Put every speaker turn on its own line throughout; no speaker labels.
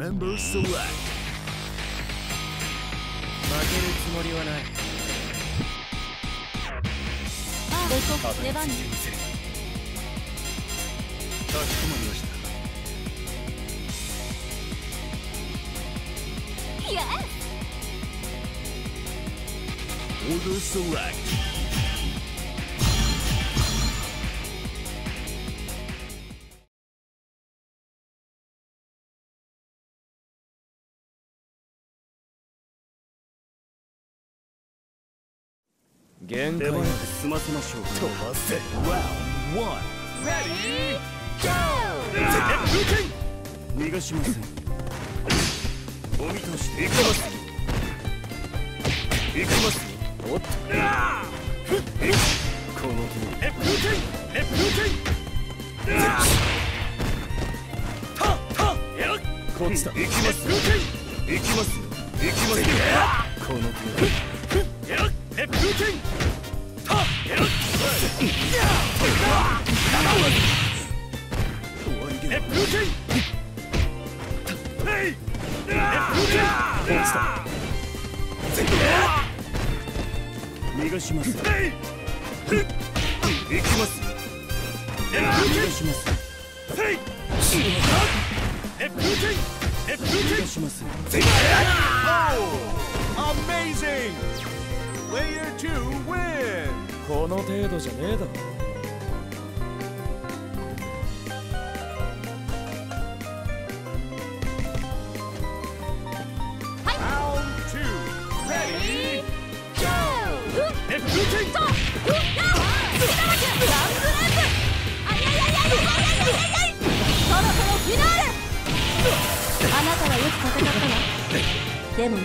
Member select 負けるつもりはない
ああ出番にかし
こまりました
Yes!
Order select 限界まで済ませましょう飛ばせ Round 1 Ready Go! 逃がしませんお見通しでいきますいきますおっとこの手レプルテンレプルテンたたやこっちだ行きます行きます行きますこの手やレプルテン逃がします行きます逃がします逃がします Amazing! Player 2 win! この程度じゃねえだろ。
あなたはよく戦ったわ。でもね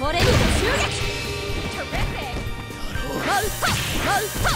これにス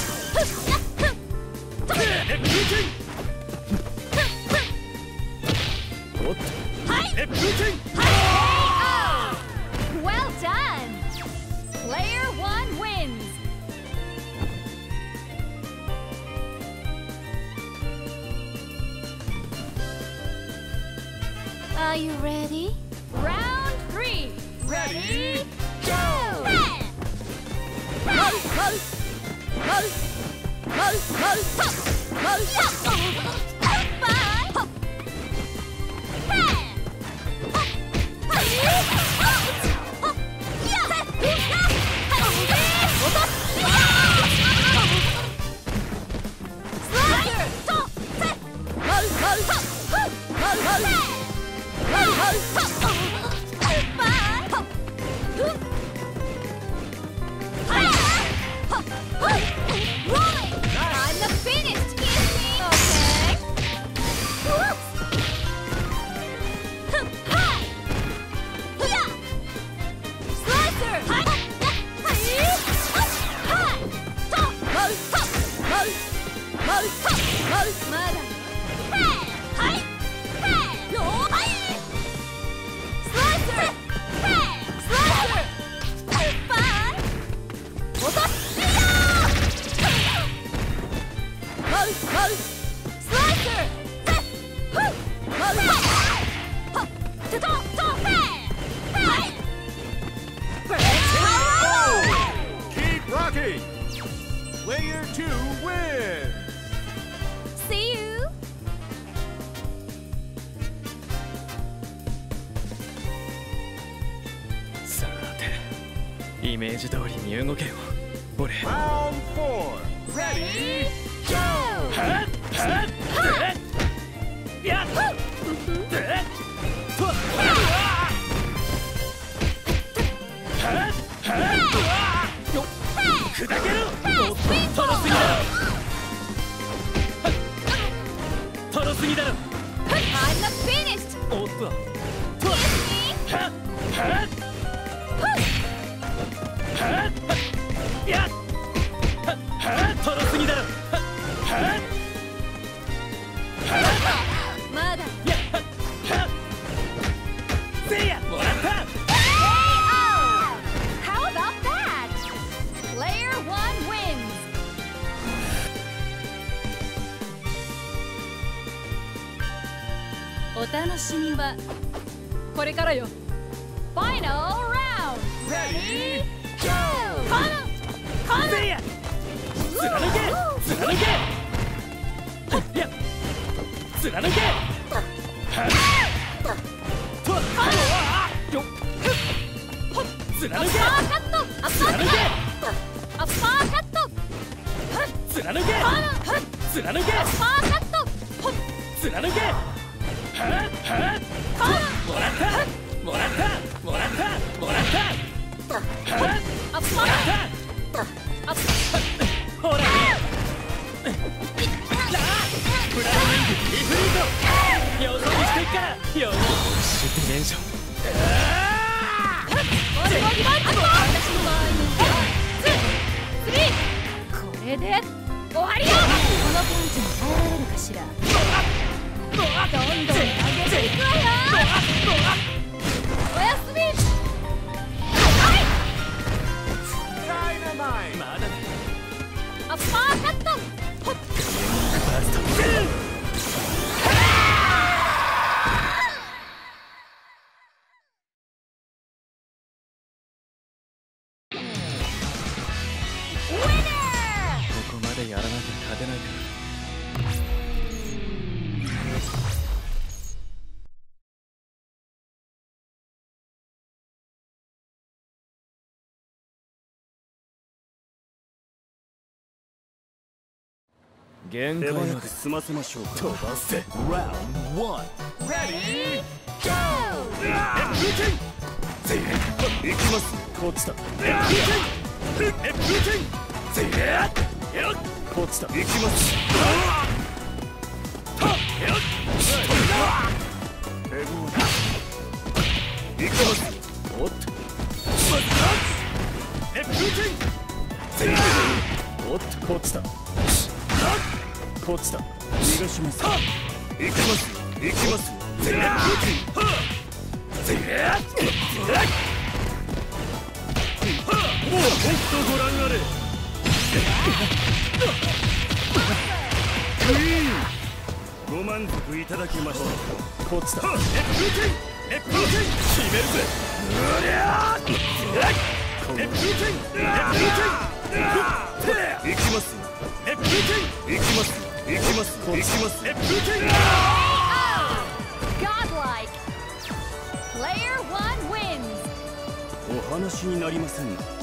Ready? Go! はっは
っやっとはっはっよっ砕けろおっとろすぎだろとろすぎだろ
I'm the finished
おっと
Kiss me
はっトロすぎだ
まだ
やせいやもらった
お楽しみはこれからよ。ファ
イ
ナルラウン
ド。レディー、ゴー。カナ、カナ。貫け貫けいや貫けはっとはっよっほっ貫け
アッパーカットアッパーカットアッパーカットはっ
貫け
この
貫け
アッパーカット
貫けはっはっ
この
もらったもらったもらったもらったはっ
アッパー
もらっ
アッ
たディメンション。
ボリボリボリ私の場合にツースリーこれで終わりよ。このパンチに耐えられるかしら。どんどん上げていくわよおやすみはい
まだだ
アッパーカットほっ
バースト限界
手
まで
済ませましょうか。
飛ばせ
Round 1
Ready
いきます。こっちだこっちだいきます逃がします。行きます。行きます。もうほんとご覧あれクイーンご満足いただきましたこっちだ
う
ん。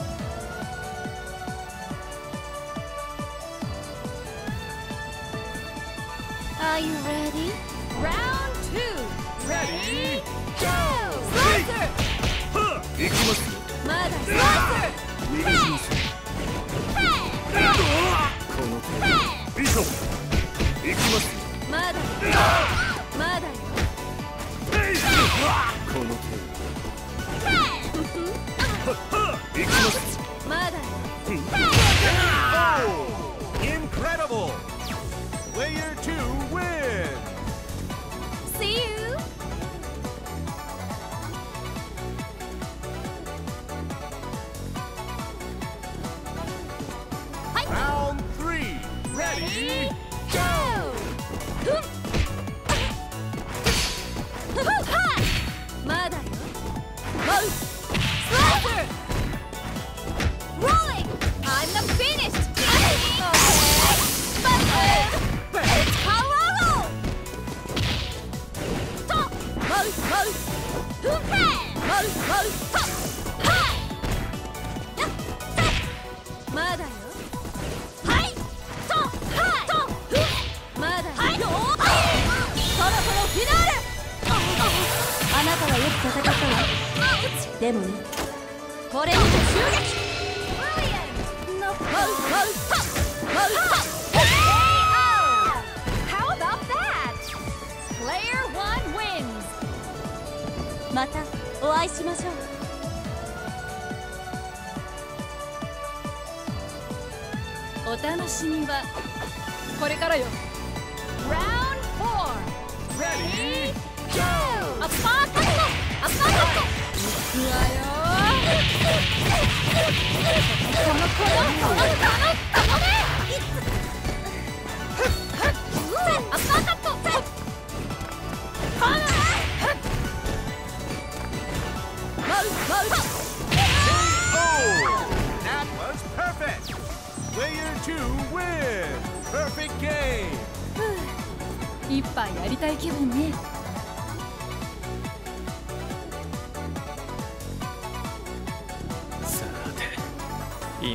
一杯やりたい気分ね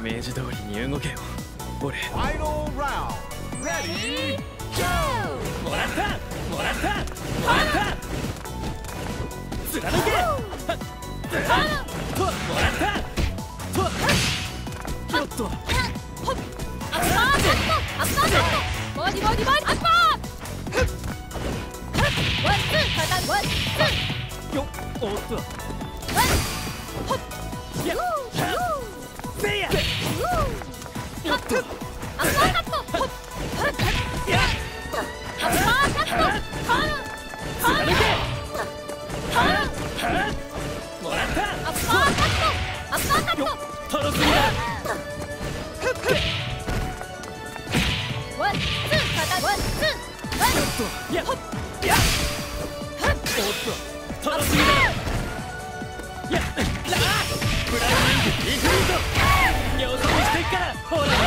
イメージ通りに動けよ俺
Final round. Ready?
もらったもらったもらった貫けともらったとっと
アッパーカットアッパーカットボディボディボディアッパーワンツーワンツー
よおっと
ーワン
よっ。とや。やおっと楽しみだ。やらブライング行くぞ予想してっからほら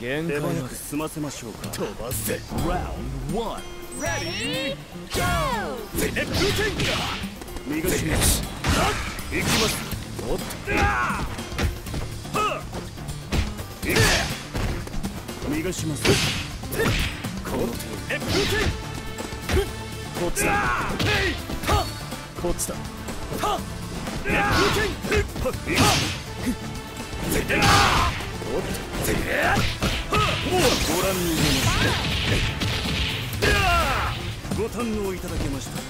限界
手早
まで
く済ませましょうか。
飛ばせ。
Round 1
Ready?
ゼネプーテン
身がします。いきます。おっ身がします。こ
ネプーテン
コツだ
ヘイハ
コツだ
プーテン
ご覧に入れますご堪能いただけました。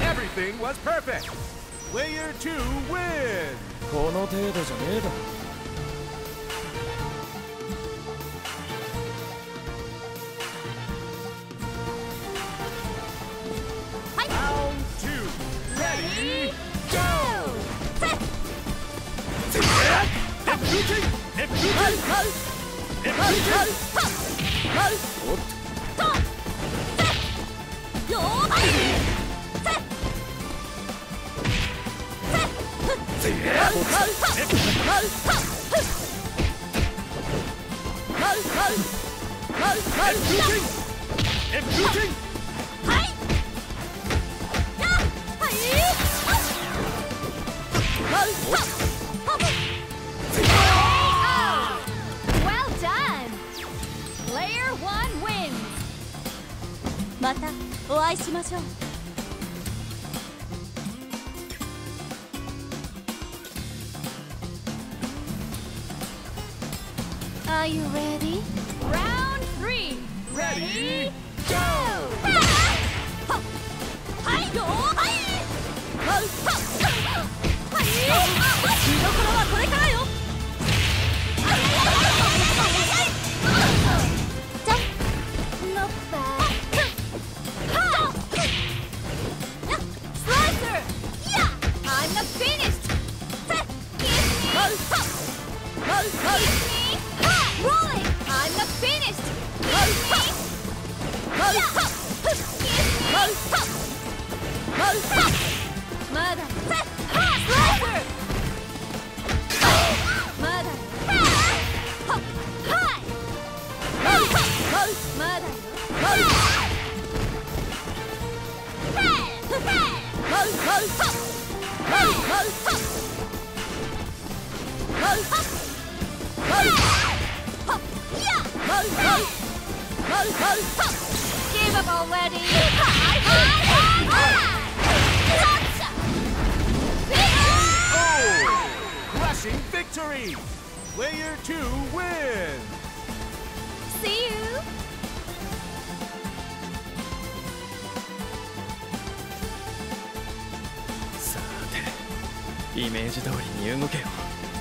Everything was perfect.
この程度じゃねえだろ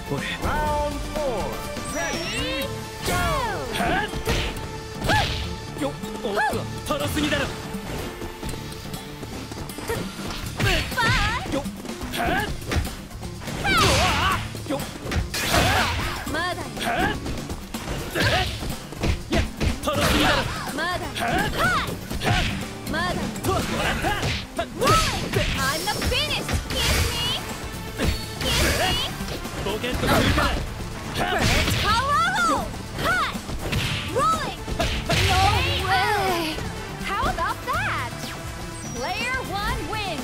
俺よっおっとトロすぎだろ
Five!
よっはっよっ
me!
ポケットするからはっ
It's Colorado! Hi! Rolling! No way! How about that? Player one wins!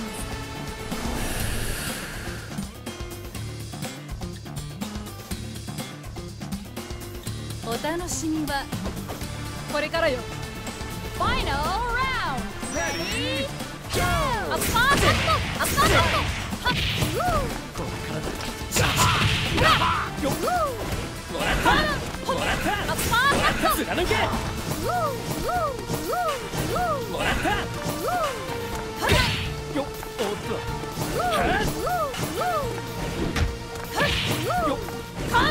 お楽しみはこれからよ Final round!
Ready?
Go! アッパーーうー
もらっ。たもらっ。た
アッパーカット
貫け
うーうーうー
もらっ。た
はい
よっ。おっ。と
はっ。
よっ。
カナ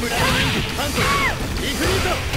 村のリングパンコリフリート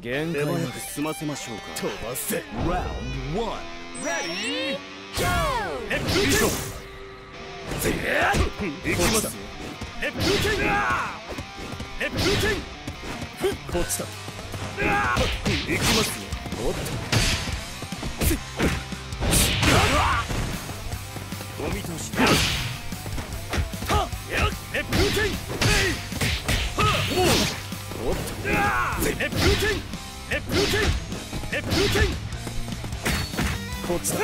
限界まで済ませましょうか。飛ばせ。
Round one. Ready? Go!
レップキング
行きます
レップキングレップキング
こっちだ行きますよおっとお見通しだ
レップキング
おっと
レップキングレップキングレップキング
こっちだ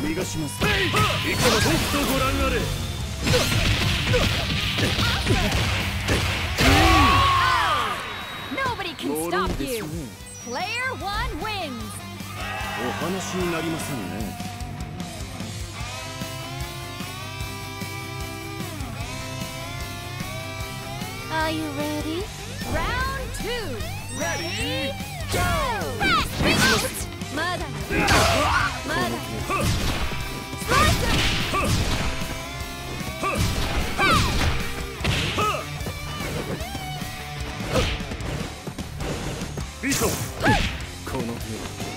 逃がします
行くのととご覧あれ
お話になりませんね
Are you ready? Round two
Ready?
Go!
の手を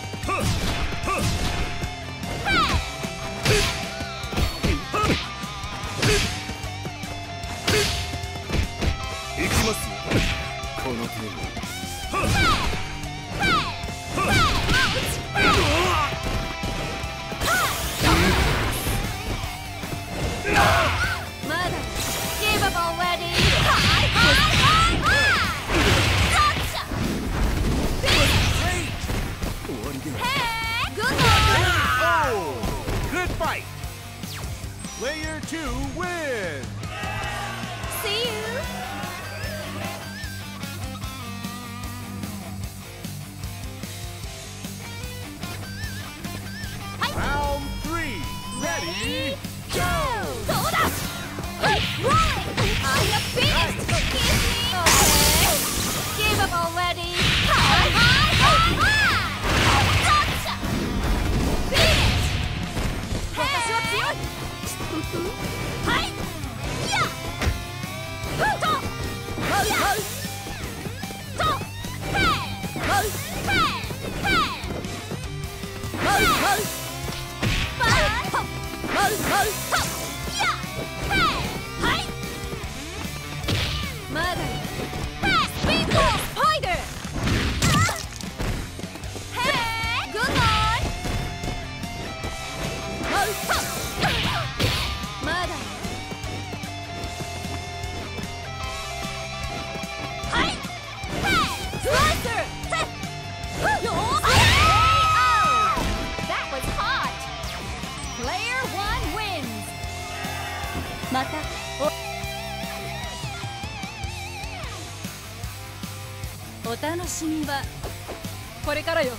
信は
これからよ。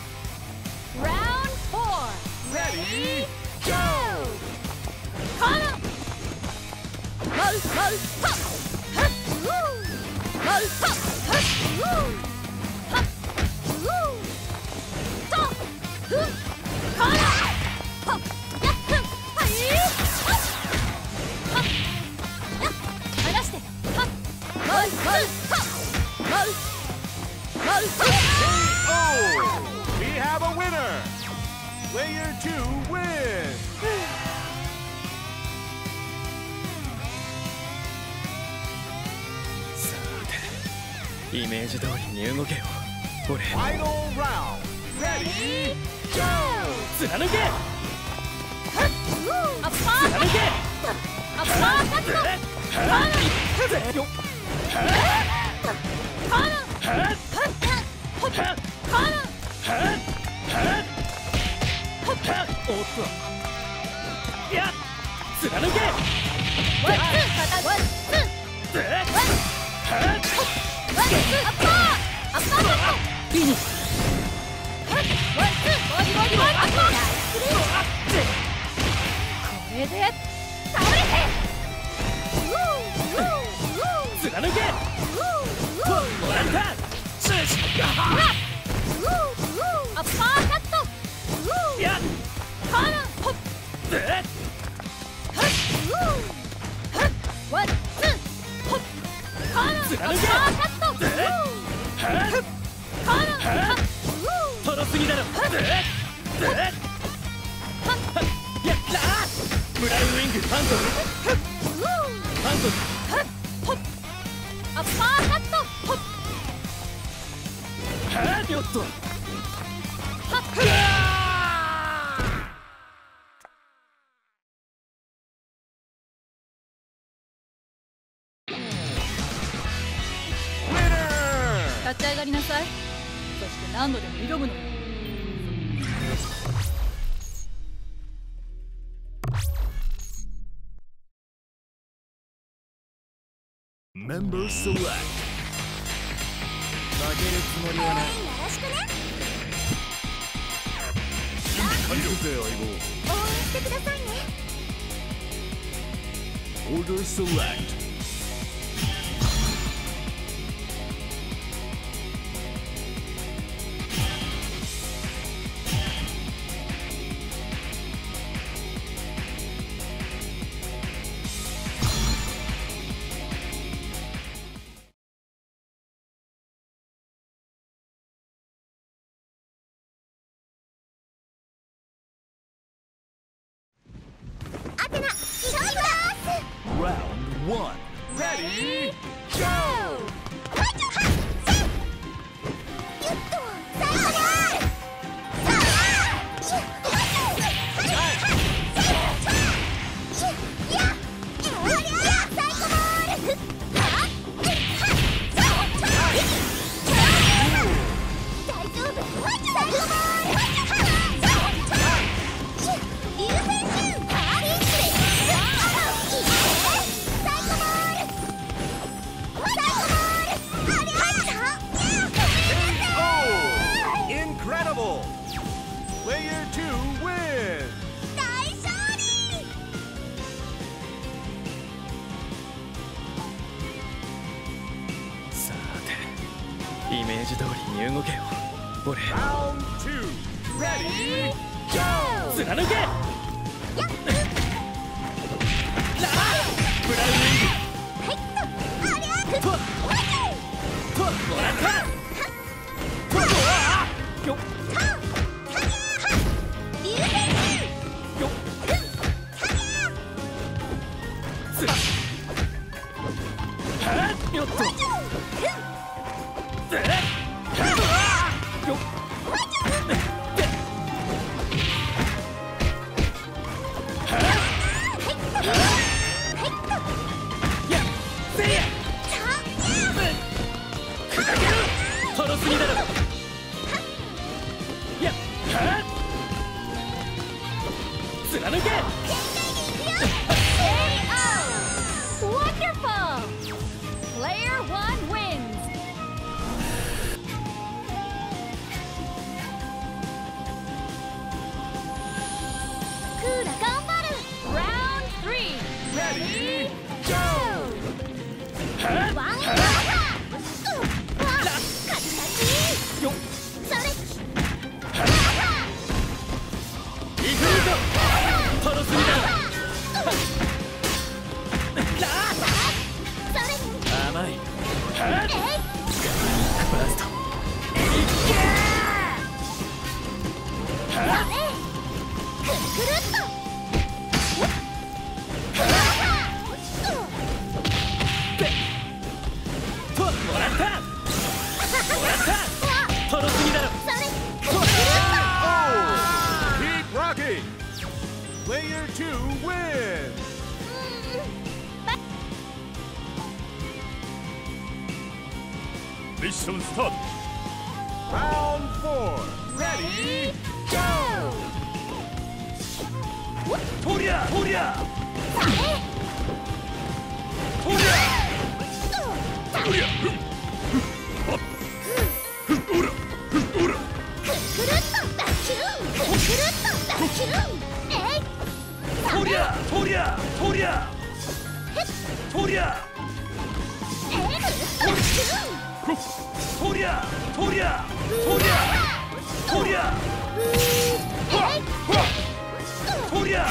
貫けとろすぎだろやったブラウンウィングファントファントホッ
アッパーカットホッ
はっよっと
はっ。ンバー
クト負けるつもりはない。
よろしくね応援してくださいねオー
ダ
ーセレクト one. Ready, go! に動けよ俺。貫け!ブラウン!はいっと!
あり
ゃく!
っ!と
もらっ!たミ
ッションスタート。
Round 4 Ready Go!
とりゃとりゃ。
と
りゃ。
とりゃ。ふっふっおら。ふ 도랴 도랴
도랴 도랴 도랴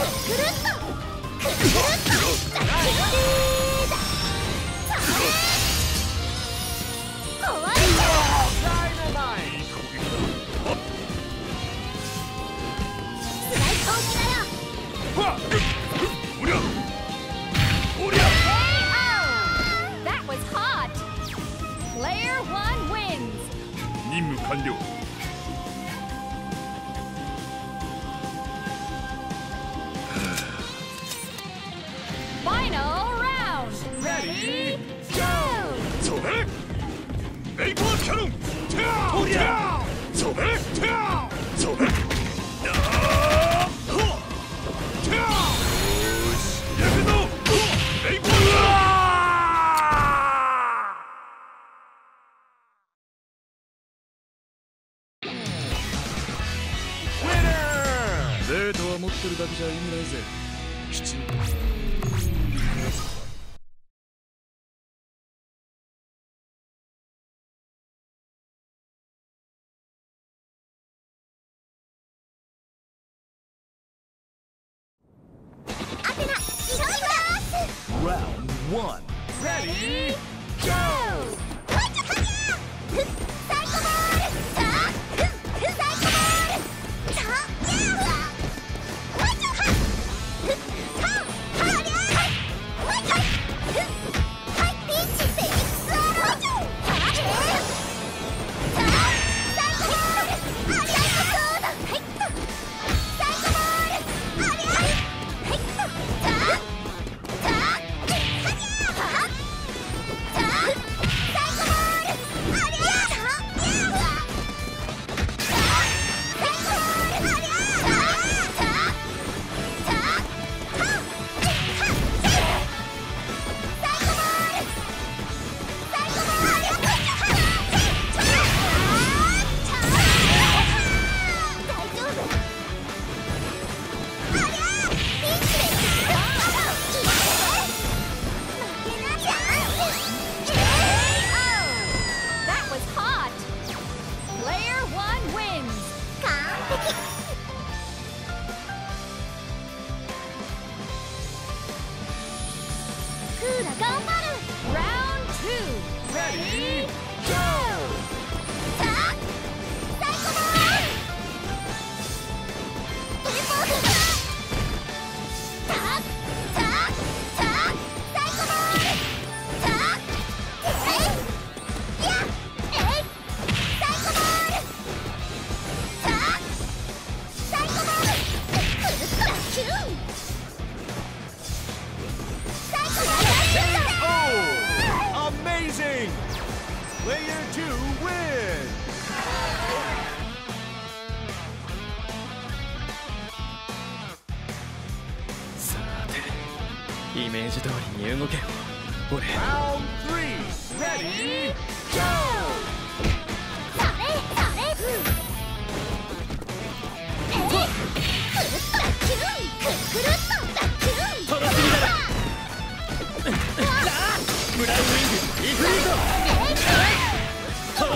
Huh!
任務完了。それメイパーキャノン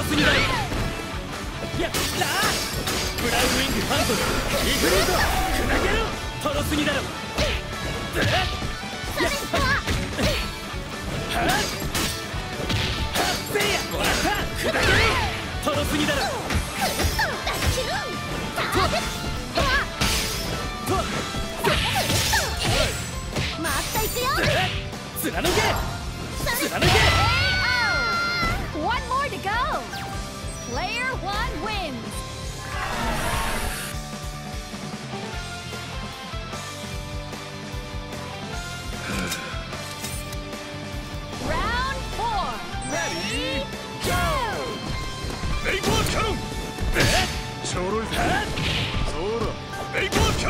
ト
トロス
になるやったブラウンウィングハンドルイート砕けろ。トロスになる
サメストア
はっはっせいやもらった砕けろ
くよ
貫け貫け
Player one wins! Round four! Ready? Go!
レイコアキャノン
ちょろいぜそうだ
レイコアキ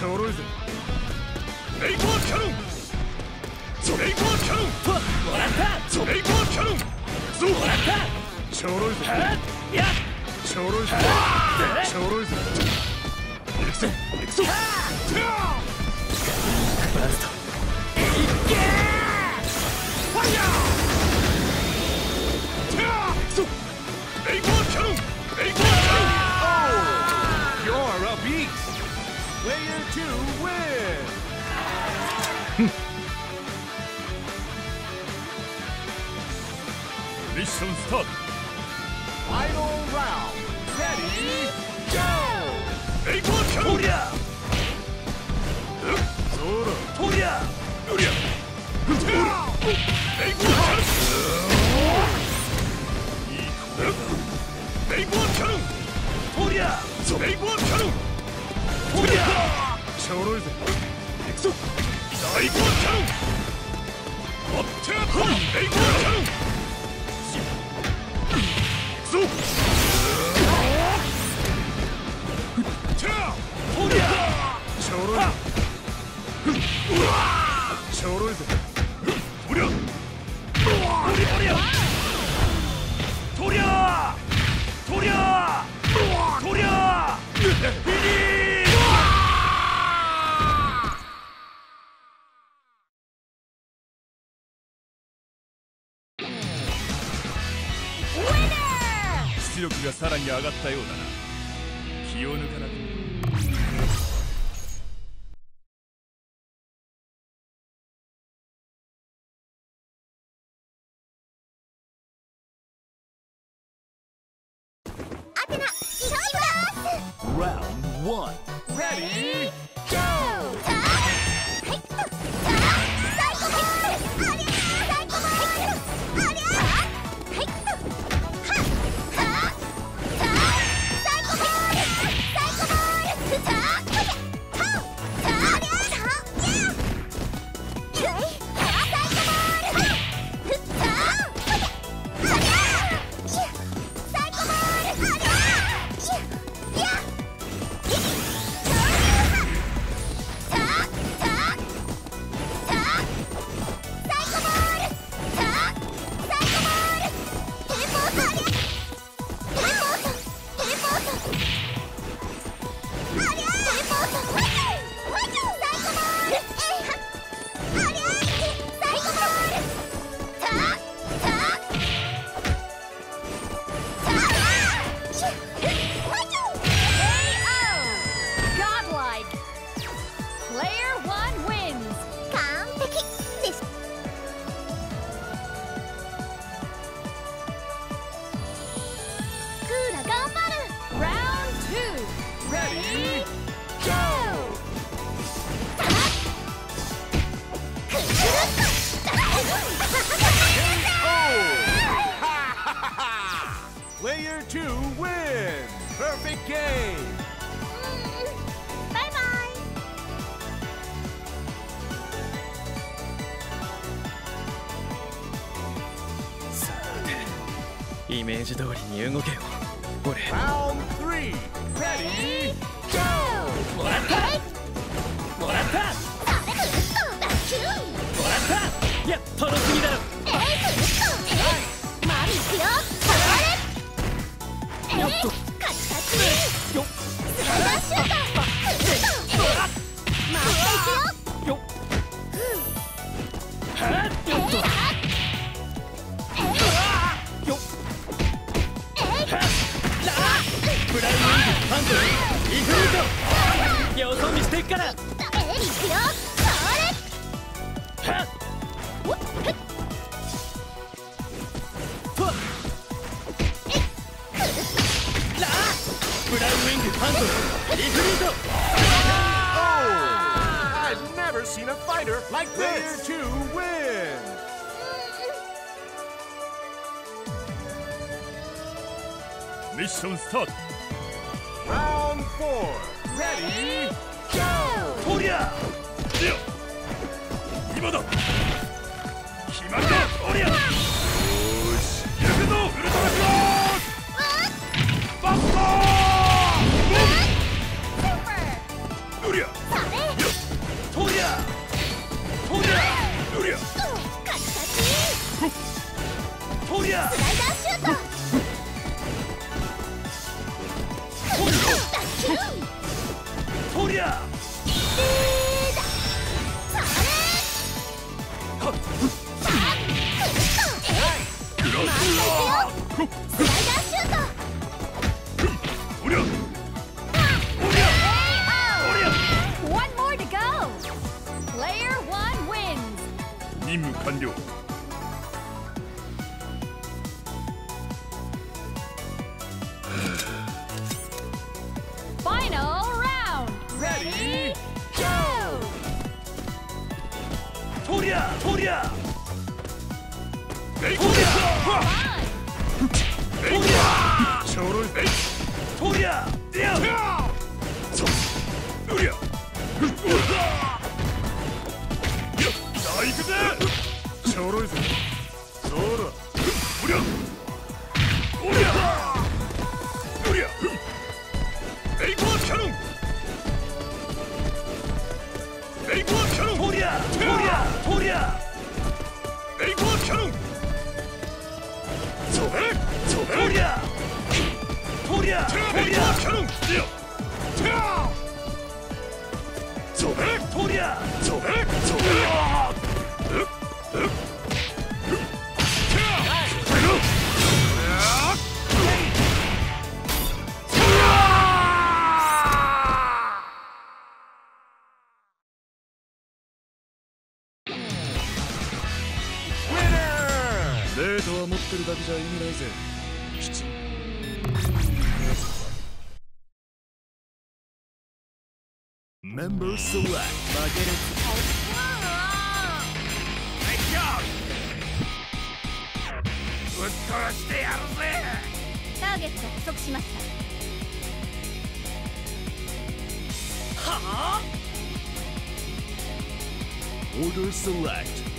ちょろいぜ
レイキャノン。レイキャノン。
もらった。
レイキャノン。そう
もらった。
ちょろいぜ
やっ。
ちょろいぜちょろいぜ
行くくぞ。
バストけ
ファイヤー
Player 2 win.
ミッションスタート
Final round. Ready Go.
レイコアキャノン
おりゃ
そうだ
おりゃ
うりゃレイコアキャノンいい子だレイコアキャノン
おりゃ
そうレイコアキャノン
ちょろいぜ
行くぞレイコアキャノンおっちゃレイコアキャノン行くぞチャー
ちょろいぜちょろいぜ
さらに上がったようだな。気を抜かな
ト
よそ見してっからはっとわっラブラウンウィングパントイフリート
Oh! I've never seen a fighter like this. Player two wins.
ミッションスタート
Round four. Ready, go!
おりゃ
今だ。決まりだ。
おりゃ
よし。行くぞウルトラクロスバスターうりゃ
とりゃとりゃ
うりゃ
とりゃとりゃ
うりゃ
One more to go. Player one wins.
任務完了
とりゃとりゃ
えい
とりゃ
Fine.
えいちょ意味ないぜ吉メンバーセレクト負ける.
ぶっ殺してやるぜ。
ターゲット捕捉しました。
はあ
Order select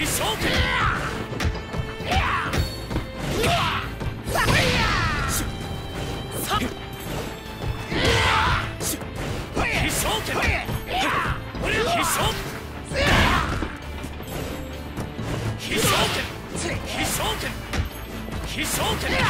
飛翔拳
召喚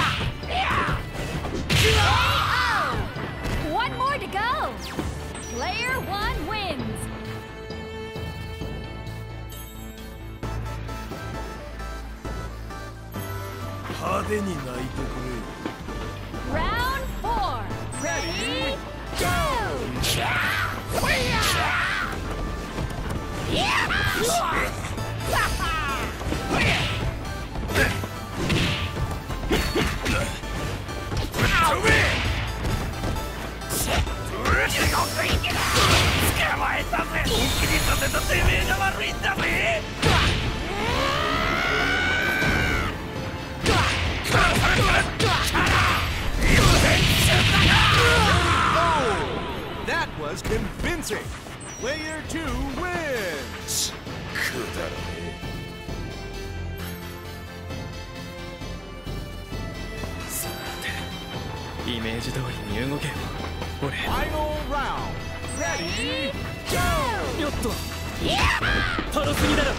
was convincing! Player two wins!
くだらね
さてイメージ通りに動け。よ俺。
Final round. Ready, go!
よっと。とろすぎだろ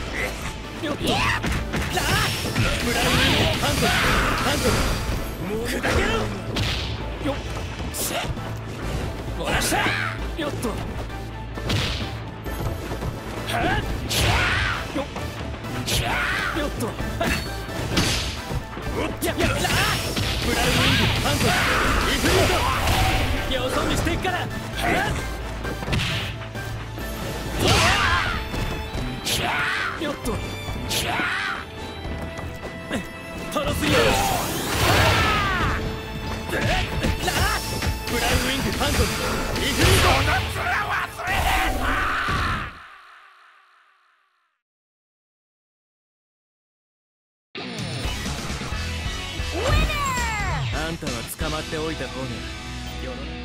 よっと。ラー。ハンドハンド砕けろよ。っ。しゃ漏らしたよっとはっよっよっとややラーブラウンウィングハンドイフリートよそ見してっからはっよっととろすぎるラーに。
ぞ。
あんたは捕まっておいた方が。よろ